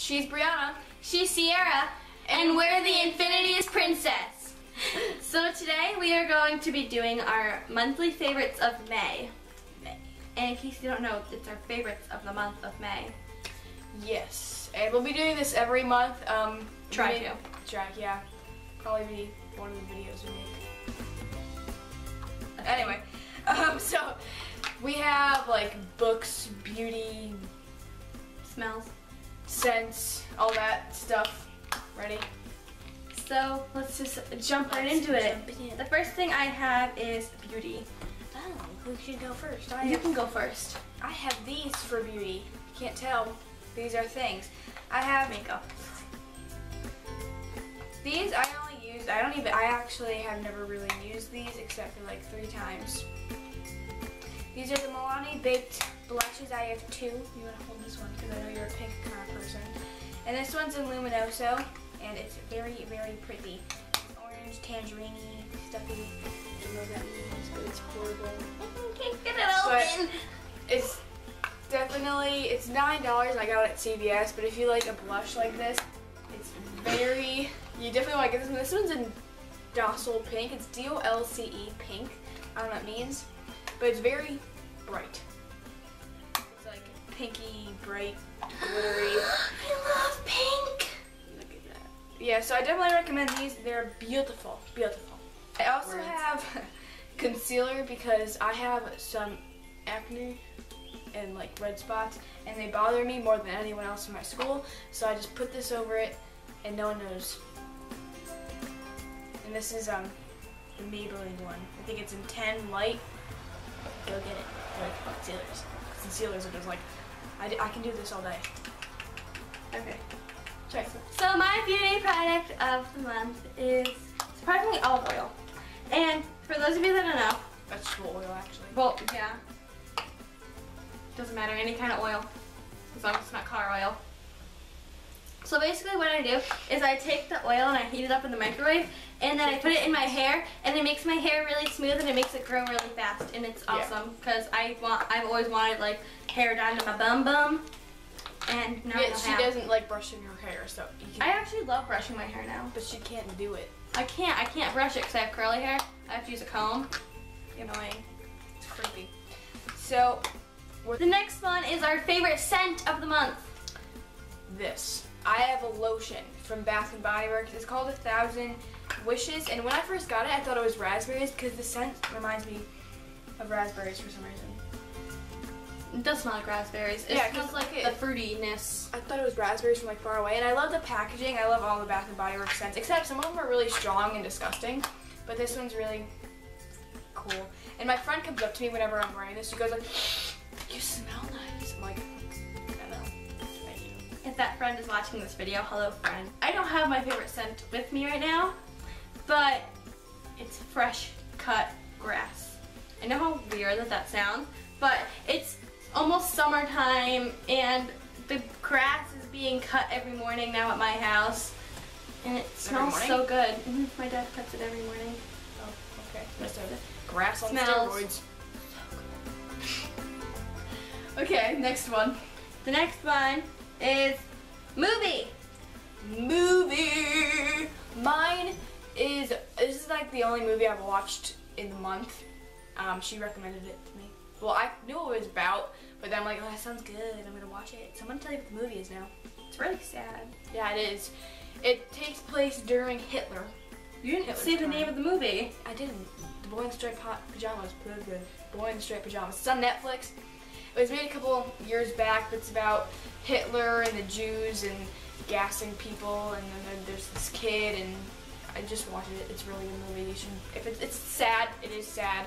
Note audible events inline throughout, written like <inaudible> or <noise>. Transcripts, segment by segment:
She's Brianna. She's Cierra, and we're the Infinity's Princess. So today we are going to be doing our monthly favorites of May. And in case you don't know, it's our favorites of the month of May. Yes, and we'll be doing this every month. Um, Try to. Try, yeah. Probably be one of the videos we make. Anyway, <laughs> um, so we have like books, beauty, Smells. Scents, all that stuff. Ready? So let's just jump right into it. in. The first thing I have is beauty. Oh, who should go first? I You have, can go first. I have these for beauty. You can't tell. These are things. I have Makeup. These I only use, I don't even, I actually have never really used these except for like three times. These are the Milani Baked Blushes. I have two. You want to hold this one because I know you're a pink kind of person. And this one's in Luminoso and it's very, very pretty. It's orange, tangerine stuffy. I don't know what that means, but it's horrible. <laughs> Can't get it But- open. It's definitely, it's $9. I got it at CVS, but if you like a blush like this, it's very, you definitely want to get this one. This one's in Docile Pink. It's D-O-L-C-E pink. I don't know what it means, but it's very bright. Pinky, bright, glittery. <gasps> I love pink. Look at that. Yeah, so I definitely recommend these. They're beautiful, beautiful. I also Words. have <laughs> concealer because I have some acne and like red spots and they bother me more than anyone else in my school. So I just put this over it and no one knows. And this is um the Maybelline one. I think it's in 10 light. Go get it. I like concealers. Concealers are just like, I, d- I can do this all day. Okay. Check. So my beauty product of the month is surprisingly olive oil. And for those of you that don't know, Vegetable oil actually. well, yeah, doesn't matter, any kind of oil, as long as it's not car oil. So basically what I do is I take the oil and I heat it up in the microwave and then I put it in my hair and it makes my hair really smooth and it makes it grow really fast and it's awesome because I want I've always wanted like hair down to my bum bum and now Yeah, she how. doesn't like brushing her hair, so you I actually love brushing my hair now. but she can't do it. I can't. I can't brush it because I have curly hair. I have to use a comb. Annoying. It's creepy. So, The next one is our favorite scent of the month. this. I have a lotion from Bath and Body Works. It's called A Thousand Wishes, and when I first got it, I thought it was raspberries because the scent reminds me of raspberries for some reason. It does smell like raspberries. It Yeah, 'cause smells like look the fruitiness. I thought it was raspberries from like far away, and I love the packaging. I love all the Bath and Body Works scents, except some of them are really strong and disgusting, but this one's really cool. And my friend comes up to me whenever I'm wearing this. She goes like, "You smell nice." I'm like, "I know, thank you." If that friend is watching this video, hello friend. I don't have my favorite scent with me right now, but it's fresh cut grass. I know how weird that that sounds, but it's almost summertime and the grass is being cut every morning now at my house. And it smells so good. Mhm, My dad cuts it every morning. Oh, okay. Grass on Smells. steroids. <laughs> Okay, next one. The next one is movie. Movie. Mine is this is like the only movie I've watched in the month. Um, she recommended it to me. Well, I knew what it was about, but then I'm like, oh, that sounds good. I'm gonna watch it. So I'm gonna tell you what the movie is now. It's really sad. Yeah, it is. It takes place during Hitler. You didn't Hitler's say the time. name of the movie. I didn't. The Boy in Striped pa- Pajamas. Boy in Striped Pajamas. It's on Netflix. It was made a couple years back. But it's about Hitler and the Jews and gassing people. And then there's this kid. And I just watched it. It's really good movie. You should. If it's, it's sad, it is sad.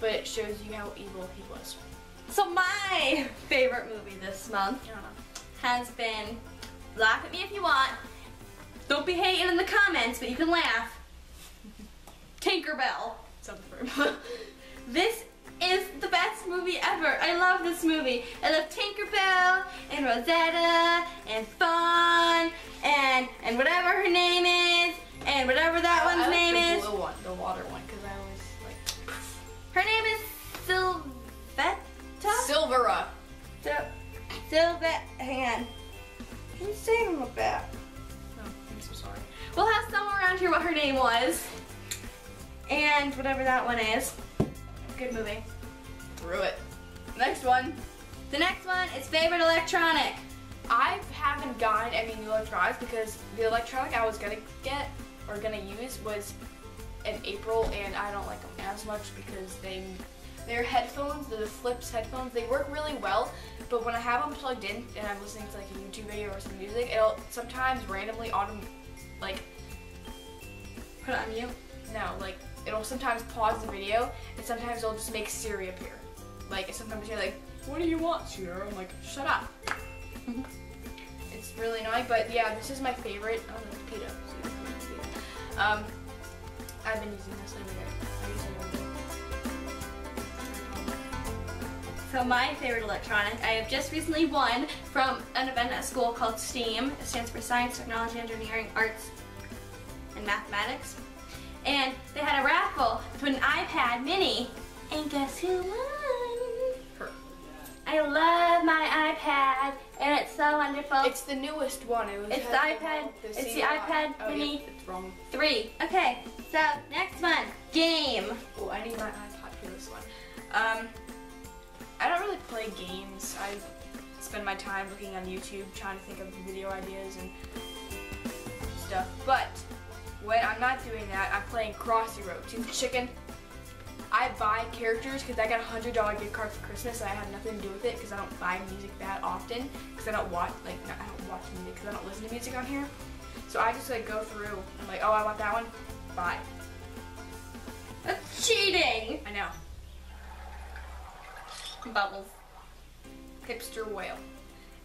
But it shows you how evil he was. So my favorite movie this month has been Laugh at Me If You Want. Don't be hating in the comments, but you can laugh. Tinkerbell. Something for him. <laughs> This is the best movie ever. I love this movie. I love Tinkerbell and Rosetta and Fawn and and whatever her name is and whatever that I one's like name the is. blue one, the water one, because I always like. Her name is Sylvetta. Silvera. Sil Sylvet. Hang on. Who's saying like that? Oh, I'm so sorry. We'll have someone around here what her name was. And whatever that one is. Good movie. Through it. Next one. The next one is favorite electronic. I haven't gotten any new electronics because the electronic I was gonna get or gonna use was in April, and I don't like them as much because they they're headphones, the Flips headphones. They work really well, but when I have them plugged in and I'm listening to like a YouTube video or some music, it'll sometimes randomly auto like Put it on mute. no like it'll sometimes pause the video and sometimes it'll just make Siri appear. Like sometimes you're like, what do you want, Siri? I'm like, shut up. Mhm. It's really annoying, but yeah, this is my favorite. Oh, no, it's Peeta. Um, I've been using this every day. I use it every day. So my favorite electronic, I have just recently won from an event at school called STEAM. It stands for Science, Technology, Engineering, Arts, and Mathematics. And they had a raffle to an iPad mini. And guess who won? Her. I love so wonderful. It's the newest one. It was It's the iPad- it's the iPad oh, mini. It's wrong. Three. Okay, so next one, game. Oh, I need my iPod for this one. Um, I don't really play games. I spend my time looking on YouTube trying to think of video ideas and stuff. But when I'm not doing that, I'm playing Crossy Road. Team Chicken. I buy characters because I got a hundred dollar gift card for Christmas and I have nothing to do with it because I don't buy music that often because I don't watch like not, I don't watch music because I don't listen to music on here. So I just like go through. I'm like, oh, I want that one. Buy. That's cheating. I know. Bubbles. hipster whale.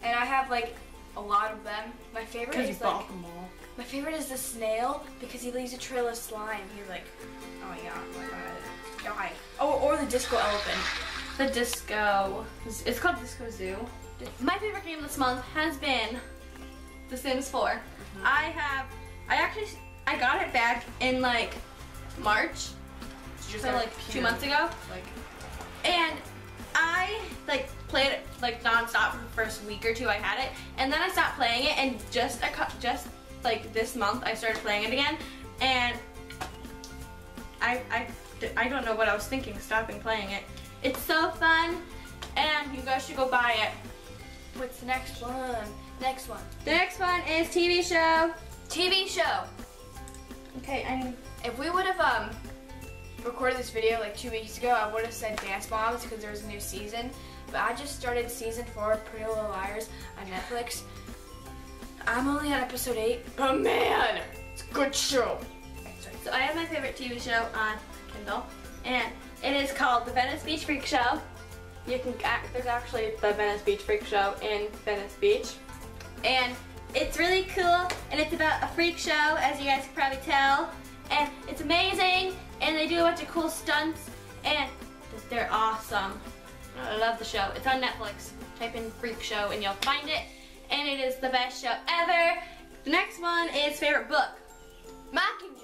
And I have like a lot of them. My favorite is like them all. my favorite is the snail because he leaves a trail of slime. He's like, oh yeah oh my oh die. Oh, or the disco elephant. The disco. It's it's called Disco Zoo. My favorite game this month has been The Sims 4. Mm-hmm. I have. I actually. I got it back in like March, Just so like two months ago, Like, and I like played it like nonstop for the first week or two I had it, and then I stopped playing it, and just a just like this month I started playing it again, and I I I don't know what I was thinking stopping playing it. It's so fun, and you guys should go buy it. what's the next one? Next one. The next one is TV show. TV show. Okay, I'm. If we would have um recorded this video like two weeks ago, I would have said Dance Moms because there was a new season. But I just started season four of Pretty Little Liars on Netflix. I'm only on episode eight, but man, it's a good show. So I have my favorite TV show on And it is called The Venice Beach Freak Show. You can act, there's actually the Venice Beach Freak Show in Venice Beach, and it's really cool. And it's about a freak show, as you guys can probably tell, and it's amazing. And they do a bunch of cool stunts, and they're awesome. I love the show. It's on Netflix. Type in freak show, and you'll find it. And it is the best show ever. The next one is favorite book. Mockingjay.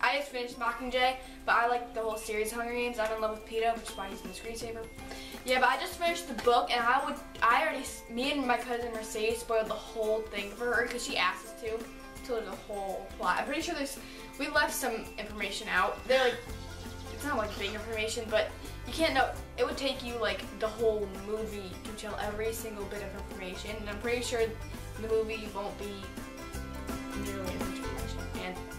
I just finished Mockingjay, but I like the whole series of Hunger Games. I'm in love with Peeta, which is why he's in the screensaver. Yeah, but I just finished the book, and I would, I already, me and my cousin Mercedes spoiled the whole thing for her because she asked us to. Her the whole plot. I'm pretty sure there's, we left some information out. They're like, it's not like big information, but you can't know. It would take you like the whole movie to tell every single bit of information, and I'm pretty sure the movie won't be nearly as. And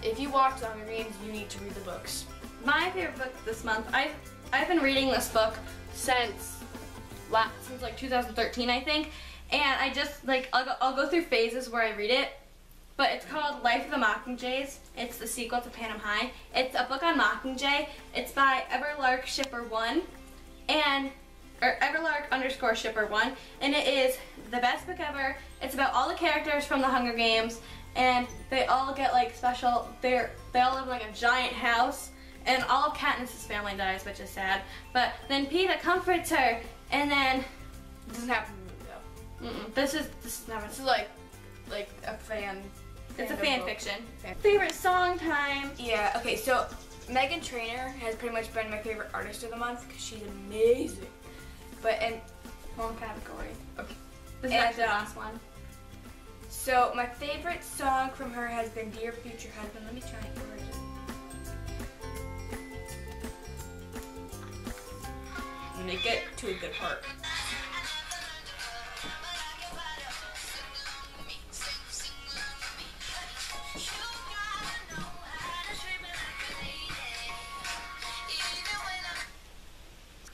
if you watch The Hunger Games, you need to read the books. My favorite book this month. I've I've been reading this book since since like 2013, I think. And I just like I'll go, I'll go through phases where I read it. But it's called Life of the Mockingjays. It's the sequel to Panem High. It's a book on Mockingjay. It's by Everlark Shipper One, and or Everlark underscore Shipper One, and it is the best book ever. It's about all the characters from the Hunger Games, and they all get like special. They're they all live in like a giant house, and all of Katniss's family dies, which is sad. But then Peeta comforts her, and then It doesn't happen in though. mm-mm, this is this is never. This is like, like a fan. It's a fan fiction. Fan- Favorite song time. Yeah. Okay. So Meghan Trainor has pretty much been my favorite artist of the month because she's amazing. But and Wrong category. Okay. This is And, actually the last one. So my favorite song from her has been Dear Future Husband. Let me try it. Where is it? When they get to a good part.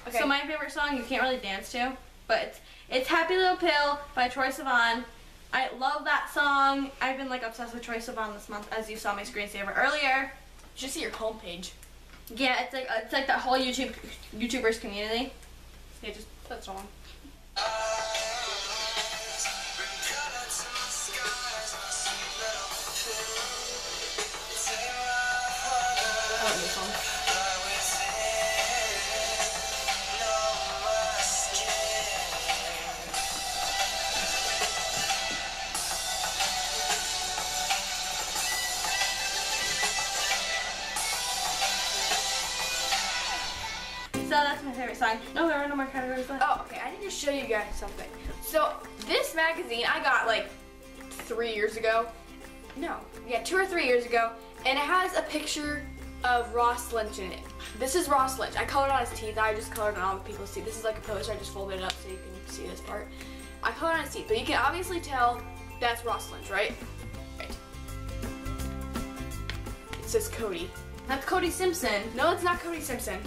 Okay. So my favorite song you can't really dance to, but it's, it's Happy Little Pill by Troye Sivan. I love that song. I've been like obsessed with Troye Sivan this month, as you saw my screensaver earlier. Just see your homepage. Yeah, it's like it's like that whole YouTube YouTubers community. Yeah, just that song. That's my favorite song. No, there are no more categories left. Oh, okay. I need to show you guys something. So this magazine I got like three years ago. No, yeah, two or three years ago, and it has a picture of Ross Lynch in it. This is Ross Lynch. I colored on his teeth. I just colored on all the people's teeth. This is like a poster. I just folded it up so you can see this part. I colored on his teeth, but you can obviously tell that's Ross Lynch, right? Right. It says Cody. That's Cody Simpson. No, it's not Cody Simpson.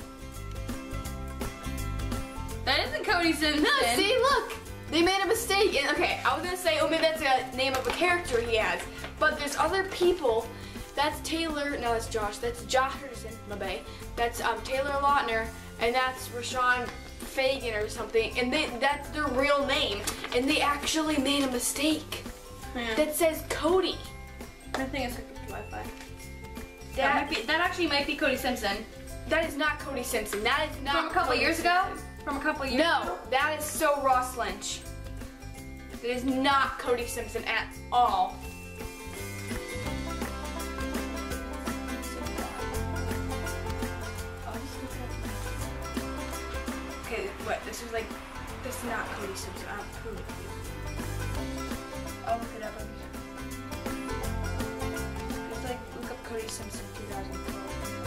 That isn't Cody Simpson. No, see, look. They made a mistake. And, okay, I was gonna say, oh, maybe that's a name of a character he has. But there's other people. That's Taylor. No, that's Josh. That's Josh Henderson, Mabe. That's um, Taylor Lautner, and that's Rashawn Fagan or something. And they, that's their real name. And they actually made a mistake. Yeah. That says Cody. I think it's hooked up to Wi-Fi. That, That, might be, that actually might be Cody Simpson. that is not Cody Simpson. That is not From a couple Cody years ago? From a couple years No, ago? that is so Ross Lynch. It is not Cody Simpson at all. Okay, what? This is like, this is not Cody Simpson. I'm prove it you. I'll look it up. It's like, look up Cody Simpson 2012.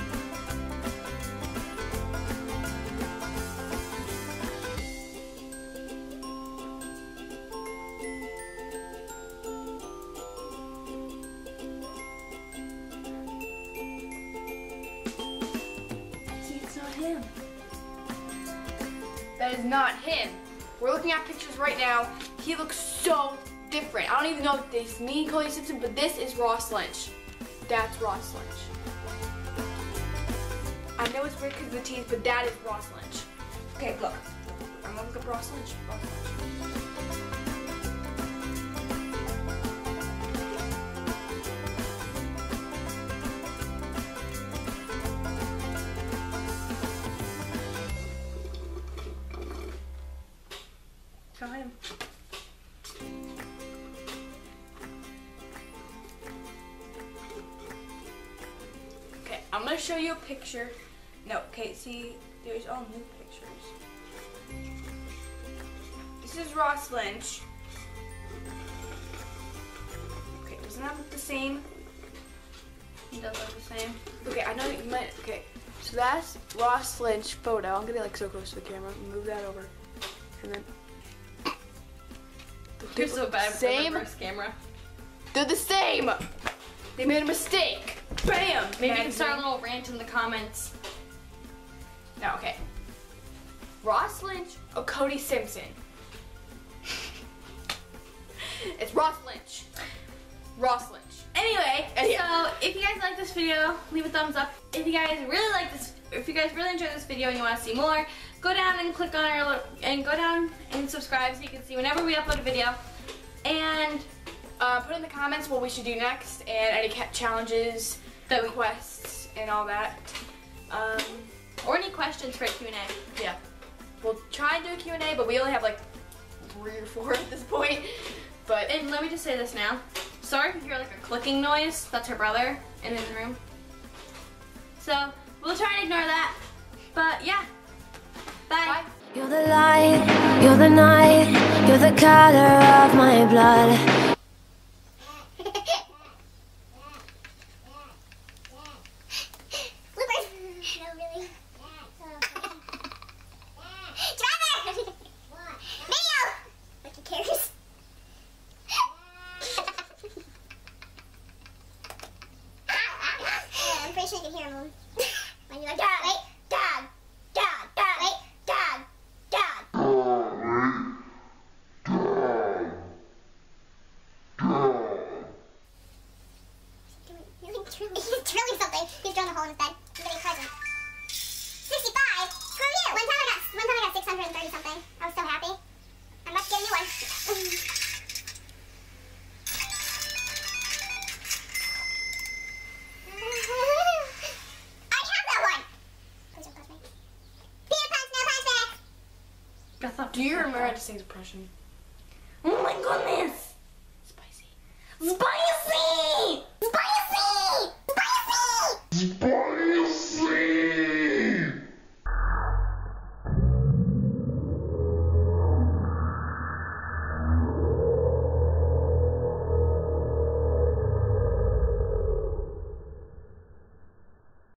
Is not him. We're looking at pictures right now. He looks so different. I don't even know if this is me, Cody Simpson, but this is Ross Lynch. That's Ross Lynch. I know it's weird because of the teeth, but that is Ross Lynch. Okay, look. I'm gonna look up Ross Lynch. Ross Lynch. Gonna show you a picture. No, okay, see, there's all new pictures. This is Ross Lynch. Okay, doesn't that look the same? He does look the same. Okay, I know you might. Okay, so that's Ross Lynch photo. I'm gonna like so close to the camera. Move that over, and then. <laughs> You're so bad the Same. camera. They're the same. They made a mistake. Bam. Maybe you can start a little rant in the comments. No, okay. Ross Lynch or Cody Simpson? <laughs> it's Ross Lynch. Ross Lynch. Anyway, Yeah. so if you guys like this video, leave a thumbs up. If you guys really like this, if you guys really enjoyed this video and you want to see more, go down and click on our little, and go down and subscribe so you can see whenever we upload a video. And Uh, put in the comments what we should do next and any challenges, That we- requests, and all that. Um, or any questions for a Q&A. yeah. We'll try and do a Q&A, but we only have like three or four <laughs> at this point. But And let me just say this now. Sorry if you hear like a clicking noise. That's her brother in his room. So we'll try and ignore that. But yeah. Bye. bye. You're the light, you're the night, you're the color of my blood. wish I could hear him. when you're like, ah, wait. Do you remember how to sing depression? Oh my goodness! Spicy. Spicy!